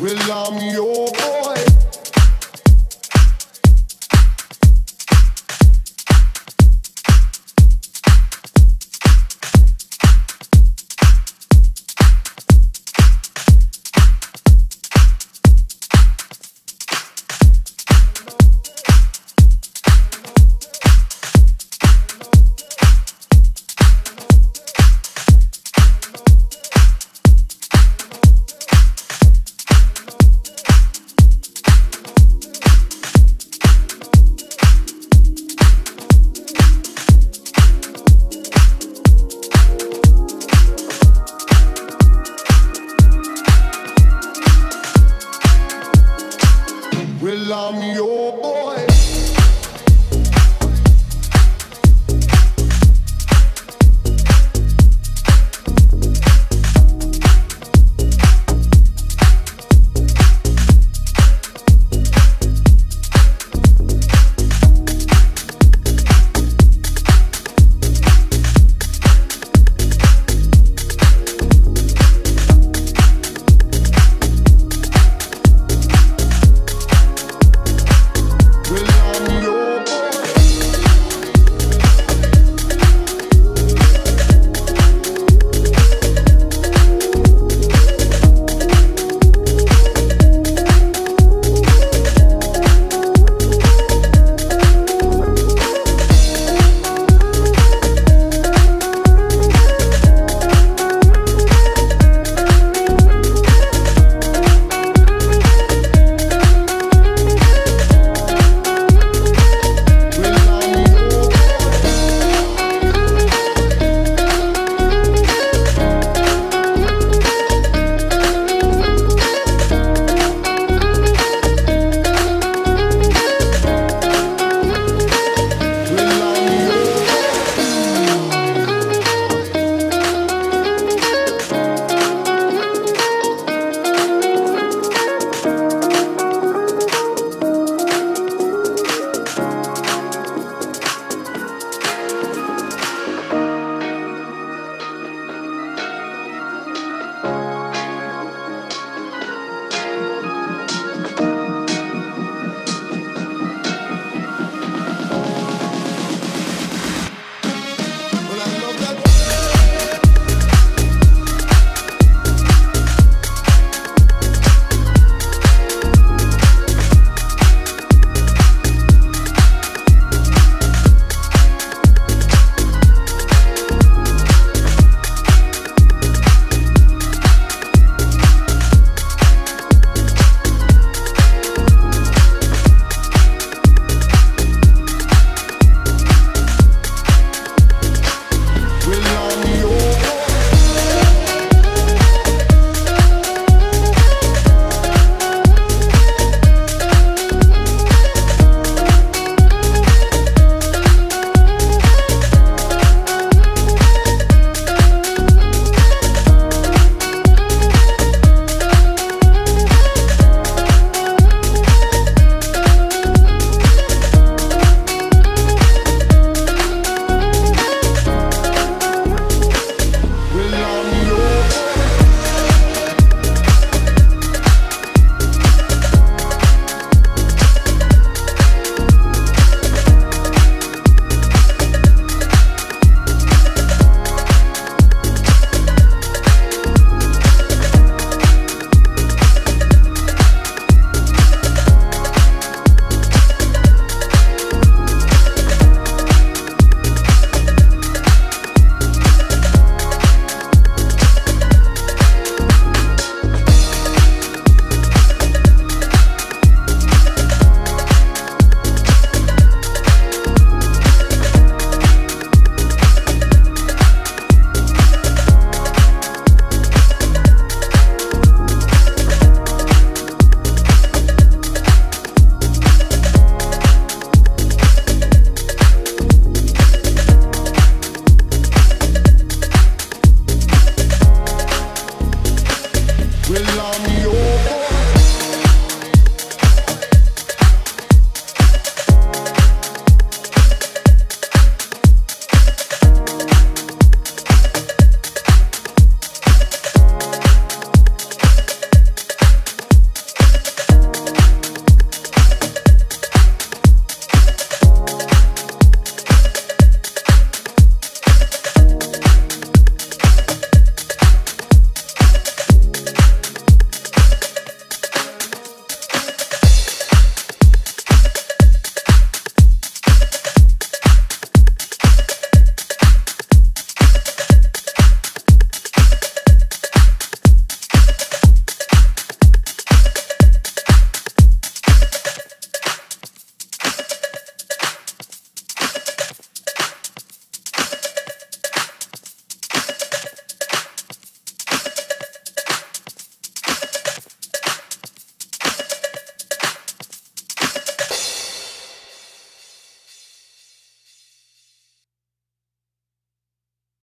Well, I'm yours. Well, I'm your boy.